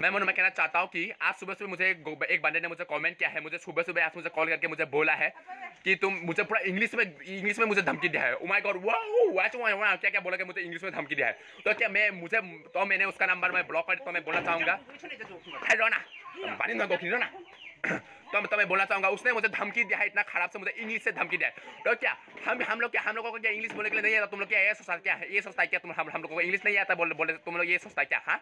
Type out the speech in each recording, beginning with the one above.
मैं मनु मैं कहना चाहता हूँ कि आज सुबह सुबह मुझे एक बंदे ने मुझे कमेंट किया है मुझे सुबह सुबह आज मुझे कॉल करके मुझे बोला है कि तुम मुझे पूरा इंग्लिश में इंग्लिश में मुझे धमकी दिया है। ओ माय गॉड वाह क्या क्या बोला कि मुझे इंग्लिश में धमकी दिया है? तो क्या मैं मुझे तो मैंने उसका नंबर मैं ब्लॉक कर तो मैं बोलना चाहूँगा। हेलो पानी ना गोखी ना तो, तो मैं बोलना चाहूँगा उसने मुझे धमकी दिया है इतना खराब से मुझे इंग्लिश से धमकी दिया है तो क्या हम हम लोग क्या हम लोगों को क्या इंग्लिश बोलने के लिए नहीं आता तुम लोग क्या ये सोचता क्या है ये सोचता है क्या तुम हम हम लोगों को इंग्लिश नहीं आता बोले बोले तुम लोग ये सोचता क्या हाँ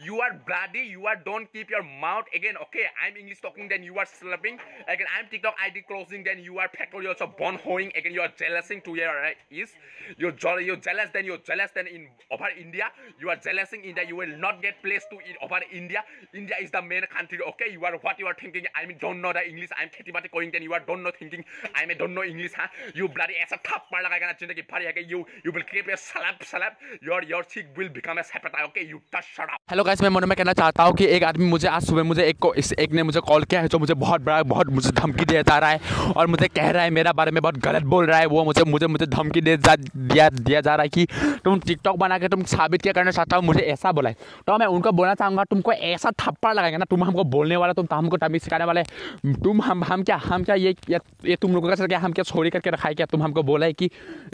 you are bloody you are don't keep your mouth again okay i'm english talking then you are slapping again i'm tiktok id closing then you are factory also born hoeing again you are jealousing to your right is you're, you're jealous then you're jealous then in over india you are jealousing india you will not get place to in over india india is the main country okay you are what you are thinking i mean don't know the english i'm kheti bati going then you are don't know thinking i mean don't know english huh you bloody ass a thappa lagayega na zindagi bhar you you will keep a slap slap your your cheek will become a sepata okay you just shut up hello guys मैं मन में कहना चाहता हूँ कि एक आदमी मुझे आज सुबह मुझे एक को इस एक ने मुझे कॉल किया है जो मुझे बहुत बड़ा बहुत मुझे धमकी दे जा रहा है और मुझे कह रहा है मेरा बारे में बहुत गलत बोल रहा है वो मुझे मुझे मुझे धमकी दे जा दिया दिया जा रहा है कि तुम टिकटॉक बना के तुम साबित क्या करना चाहता हो मुझे ऐसा बोला है तो मैं उनको बोलना चाहूँगा तुमको ऐसा थप्पड़ लगाएँगे ना तुम हमको बोलने वाला तुम हमको तमीज सिखाने वाले तुम हम हम क्या हम क्या ये ये तुम लोगों का क्या, हम क्या छोड़ी करके रखा है क्या? तुम हमको बोला है कि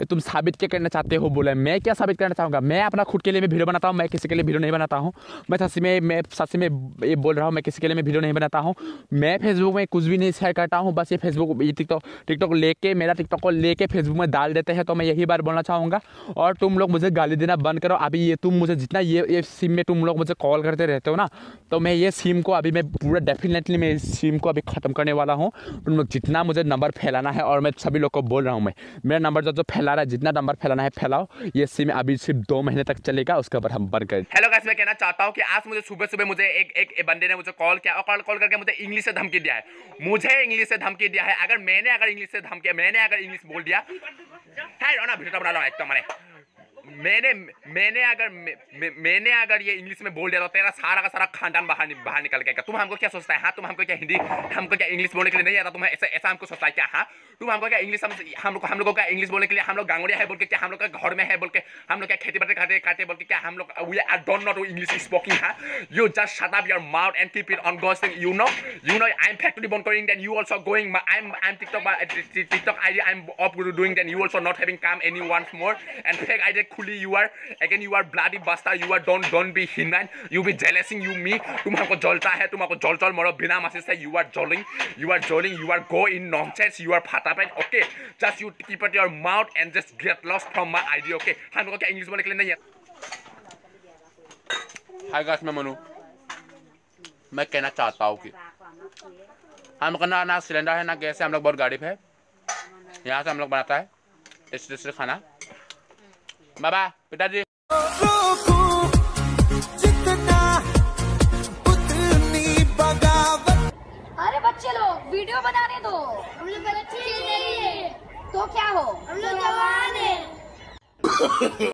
तुम साबित क्या करना चाहते हो? बोला है, मैं क्या साबित करना चाहूँगा? मैं अपना खुद के लिए मैं वीडियो बनाता हूँ, मैं किसी के लिए वीडियो नहीं बनाता हूँ। मैं सच में, मैं सच में ये बोल रहा हूँ, मैं किसी के लिए मैं वीडियो नहीं बनाता हूँ। मैं फेसबुक में कुछ भी नहीं शेयर करता हूँ, बस ये फेसबुक ये टिकटॉक टिकटॉक लेके, मेरा टिकटॉक को लेके फेसबुक में डाल देते हैं तो मैं यही बार बोलना चाहूँगा। और तुम लोग मुझे गाली देना बंद करो। अभी ये तुम मुझे जितना ये ये सिम में तुम लोग मुझे कॉल करते रहते हो ना तो मैं ये सिम को अभी मैं पूरा डेफिनेटली मैं इस सिम को अभी ख़त्म करने वाला हूँ। तुम लोग जितना मुझे नंबर फैलाना है, और मैं सभी लोग को बोल रहा हूँ मैं, मेरा नंबर जो जो फैला रहा है, जितना नंबर फैलाना है फैलाओ। ये सिम अभी सिर्फ़ दो महीने तक चलेगा, उसके ऊपर हम बंद कर हेलो मैं कहना चाहता हूँ कि आज मुझे सुबह सुबह मुझे एक एक बंदे ने मुझे कॉल किया, और कॉल करके मुझे इंग्लिश से धमकी दिया है। मुझे इंग्लिश से धमकी दिया है। अगर मैंने अगर इंग्लिश से धमकी, मैंने अगर इंग्लिश बोल दिया है ना भिड़ता बना लो एकदम मैंने मैंने मैंने अगर मैंने अगर ये इंग्लिश में बोल दिया तो तेरा सारा का सारा खानदान बाहर बाहर निकल गया। तुम हमको क्या सोचता है हाँ? तुम हमको क्या हिंदी, हमको क्या इंग्लिश बोलने के लिए नहीं आता? तुम्हें ऐसा ऐसा हमको सोचता है क्या हाँ? तुम हमको क्या इंग्लिश, हम लोग, हम लोगों का इंग्लिश बोलने के लिए, हम लोग गांगुड़िया है बोल के क्या, हम लोग का घर में है बोल के हम लोग क्या खेती बाड़ी खाते खाते बोल के क्या, हम लोग we are don't not English speaking हाँ? You just shut up your mouth and keep it on going you know you know I am factory you know, i'm factory monitoring then I am going i'm i'm tiktok tiktok id i'm up doing, then you also not having come any once more. And fake id khuli you are again you are bloody bastard you are don't don't be human you be jealousing you me तुम हमको जलता है तुम हमको जल जल मरो बिना मैसेज से you are joling you are joling you are go in nonsense you are fatapet okay just you keep it your mouth and just get lost from my idea okay हमको क्या इंग्लिश बोलने के लिए नहीं है hi guys मैं मनु मैं कहना चाहता हूँ कि हम लोग ना ना सिलेंडर है ना गैस है हम लोग बहुत गाड़ी पे है यहाँ से हम लोग बनाता है टेस्ट टेस्ट खाना बाबा पिताजी अरे बच्चे लोग वीडियो बनाने दो। हम लोग बच्चे तो क्या हो? हम लोग जवान है।